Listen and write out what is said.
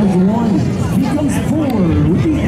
as one. He comes forward